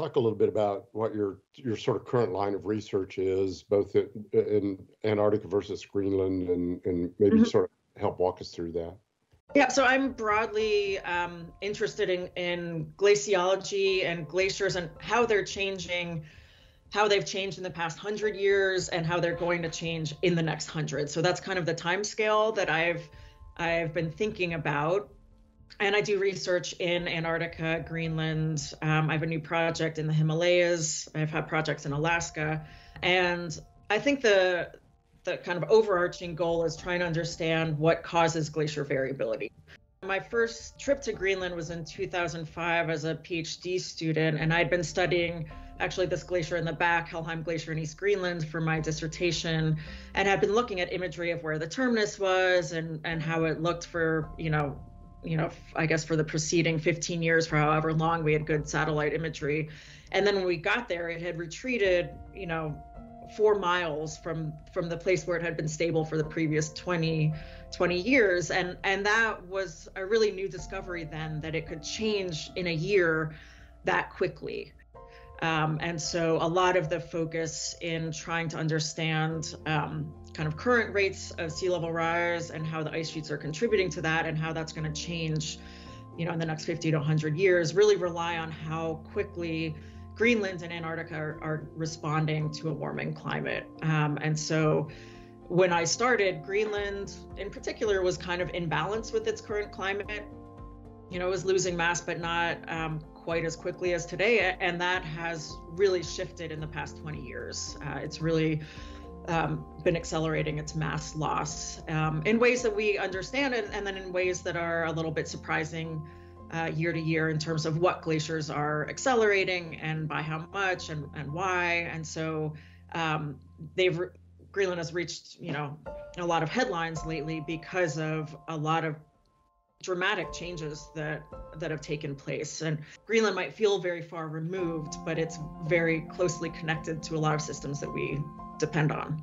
talk a little bit about what your your sort of current line of research is, both in, in Antarctica versus Greenland, and and maybe mm-hmm. sort of help walk us through that? Yeah, so I'm broadly um, interested in, in glaciology and glaciers and how they're changing, how they've changed in the past hundred years, and how they're going to change in the next hundred. So that's kind of the time scale that I've I've been thinking about. And I do research in Antarctica, Greenland. Um, I have a new project in the Himalayas. I've had projects in Alaska, and I think the the kind of overarching goal is trying to understand what causes glacier variability. My first trip to Greenland was in 2005 as a PhD student, and I'd been studying actually this glacier in the back, Helheim Glacier in East Greenland, for my dissertation, and had been looking at imagery of where the terminus was and and how it looked for you know you know I guess for the preceding 15 years for however long we had good satellite imagery, and then when we got there, it had retreated you know four miles from from the place where it had been stable for the previous 20 20 years. And and that was a really new discovery then that it could change in a year that quickly um, and so a lot of the focus in trying to understand um, kind of current rates of sea level rise and how the ice sheets are contributing to that and how that's going to change you know in the next 50 to 100 years really rely on how quickly Greenland and Antarctica are, are responding to a warming climate. Um, and so when I started, Greenland in particular was kind of in balance with its current climate. You know, it was losing mass, but not um, quite as quickly as today. And that has really shifted in the past 20 years. Uh, it's really um, been accelerating its mass loss um, in ways that we understand and then in ways that are a little bit surprising uh, year to year in terms of what glaciers are accelerating and by how much and, and why. And so um, they've Greenland has reached you know a lot of headlines lately because of a lot of dramatic changes that that have taken place. And greenland might feel very far removed but it's very closely connected to a lot of systems that we depend on